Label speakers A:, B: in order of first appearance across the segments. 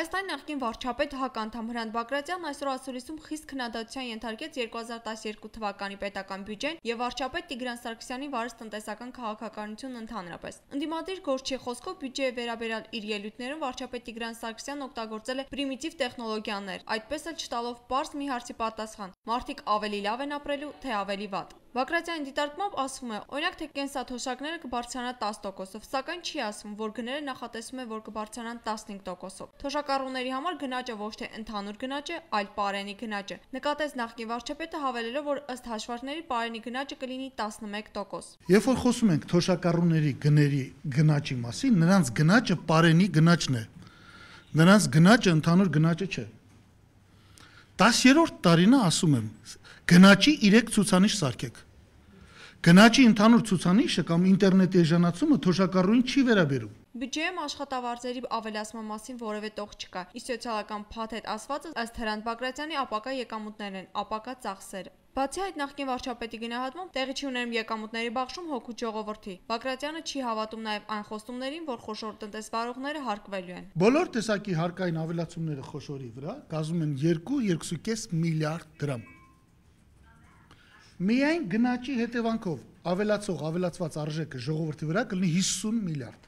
A: Հայաստանի նախկին վարչապետ Հակ անդամ Հրանտ Բագրատյանն այսօր ասուլիսում խիստ քննադատության ենթարկեց 2012 թվականի պետական բյուջեն եւ վարչապետ Տիգրան Սարգսյանի վարս տնտեսական քաղաքականությունն ընդհանրապես։ Ընդդիմադիր Գորչի խոսքով բյուջեի վերաբերյալ իր ելույթներում վարչապետ Տիգրան Սարգսյանն օգտագործել է պրիմիտիվ տեխնոլոգիաներ, այդպես էլ չտալով բարձ մի հարցի պատասխան. մարդիկ ավելի լավ են ապրելու, թե ավելի վատ։ Բագրատյանի դիտարկմամբ ասվում է, օրինակ թե կենսաթոշակները կբարձրանա 10%-ով, սակայն չի ասվում, որ գները նախատեսվում է, որ կբարձրանան 15%-ով։ Թոշակառուների համար գնաճը ոչ թե ընդհանուր գնաճ է, այլ պարենի գնաճ է։ Նկատեց նախկին վարչապետը հավելելով, որ ըստ հաշվարկների պարենի գնաճը կլինի 11%։
B: Երբ որ խոսում ենք թոշակառուների գների գնաճի մասին, նրանց գնաճը պարենի գնաճն է։ Նրանց գնաճը ընդհանուր գնաճը չէ։ 10-րդ տարին ասում եմ, գնաճի 3 ցուցանիշ սարքեք։ Գնաճի ընդհանուր ցուցանիշը կամ ինտերնետի էժանացումը թոշակառուին չի վերաբերում։
A: Բյուջեում աշխատավարձերի ավելացման մասին որևէ տող չկա։ Իսկ սոցիալական փաթեթ ասվածը ըստ Հրանտ Բագրատյանի ապակա եկամուտներն են, ապակա ծախսերը։ Բացի այդ նախկին վարչապետի գնահատմամբ տեղի չի ունենում եկամուտների բաշխում հոգու ժողովրդի։ Բագրատյանը չի հավատում նաև այն խոստումներին, որ խոշոր տնտեսվարողները հարկվելու են։
B: Բոլոր տեսակի հարկային ավելացումները խոշորի վրա կազմում են 2-2.5 միլիարդ դրամ։ Միայն գնաճի հետևանքով ավելացող ավելացված արժեքը ժողովրդի վրա կլինի 50 միլիարդ։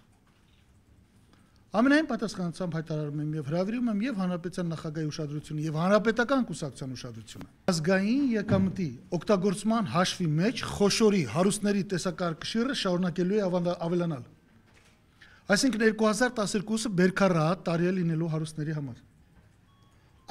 B: Ամենայն պատասխանատվությամբ հայտարարում եմ եւ հրավիրում եմ եւ հանրապետության նախագահի ուշադրությունը եւ հանրապետական կուսակցության ուշադրությունը։ Ազգային եկամտի օգտագործման հաշվի մեջ խոշորի հարուստների տեսակարգշիռը շարունակելու է ավելանալ։ Այսինքն 2012-ը բերքարատ տարի է լինելու հարուստների համար։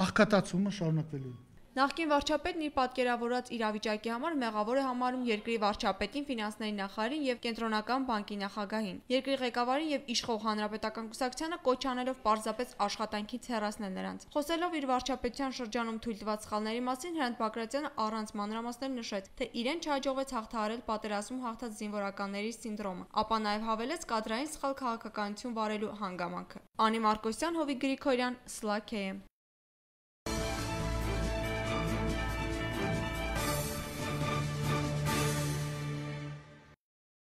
B: Աղքատացումը շարունակվելու է։
A: Նախկին վարչապետն իր պատկերավորած իրավիճակի համար մեղավոր է համարում երկրի վարչապետին, ֆինանսների նախարարին եւ կենտրոնական բանկի նախագահին։ Երկրի ղեկավարին եւ իշխող հանրապետական կուսակցությանը կոչ անելով պարզապես աշխատանքից հեռացնել նրանց։ Խոսելով իր վարչապետության շրջանում թույլ տված սխալների մասին Հրանտ Բագրատյանը առանց մանրամասներ նշեց, թե իրեն չհաջողվեց հաղթահարել պատերազմում հաղթած զինվորականների սինդրոմը, ապա նաեւ հավելեց կադրային սխալ քաղաքականություն վարելու հանգամանքը։ Անի Մարկոսյան, Հովիկ Գրիգորյան, Սլաքեյ